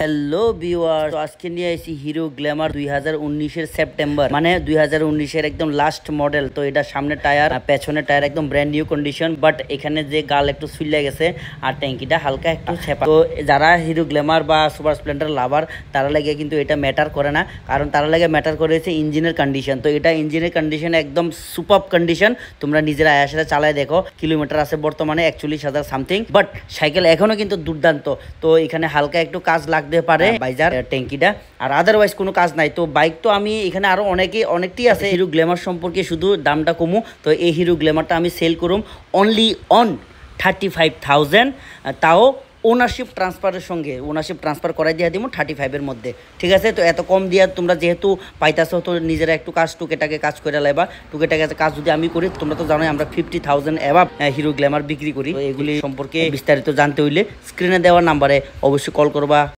Hello viewer আজকে নিয়ে এসেছি হিরো গ্ল্যামার দুই হাজার উনিশের সেপ্টেম্বর মানে দুই হাজার উনিশের একদম লাস্ট মডেল তো এটা সামনে টায়ার পেছনে টায়ার একদম ব্র্যান্ড নিউ কন্ডিশন বাট এখানে যে গাল একটু সুইলে গেছে, আর ট্যাঙ্কিটা হালকা একটু ছেপা। তো যারা হিরো গ্ল্যামার বা সুপার স্প্লেন্ডার লাভার তারা লাগে কিন্তু এটা ম্যাটার করে না, কারণ তারা লাগে ম্যাটার করেছে ইঞ্জিনের কন্ডিশন তো এটা ইঞ্জিনের কন্ডিশন একদম সুপার কন্ডিশন তোমরা নিজেরা আয়াসেরা চালায় দেখো কিলোমিটার আছে বর্তমানে একচল্লিশ হাজার সামথিং বাট সাইকেল এখনও কিন্তু দুর্দান্ত। তো এখানে হালকা একটু কাজ লাগতে পারে বাইজার ট্যাঙ্কিটা। আর আদারওয়াইজ কোনো কাজ নাই। তো বাইক তো আমি এখানে আরও অনেকে অনেকটি আছে। হিরো গ্ল্যামার সম্পর্কে শুধু দামটা কমু। তো এই হিরো গ্ল্যামারটা আমি সেল করুম only on thirty five thousand তাও ওনারশিপ ট্রান্সফারের সঙ্গে। ওনারশিপ ট্রান্সফার করাই দিয়ে দিব থার্টি ফাইভের মধ্যে। ঠিক আছে? তো এত কম দিয়া তোমরা যেহেতু পাইতাছো তো নিজেরা একটু কাজ টুকেটাকে কাজ করে লাইবা। টুকেটাকে কাজ যদি আমি করি তোমরা তো জানোই আমরা ফিফটি থাউজেন্ড অ্যাভাব হিরো গ্ল্যামার বিক্রি করি। এগুলি সম্পর্কে বিস্তারিত জানতে হইলে স্ক্রিনে দেওয়ার নাম্বারে অবশ্যই কল করবা।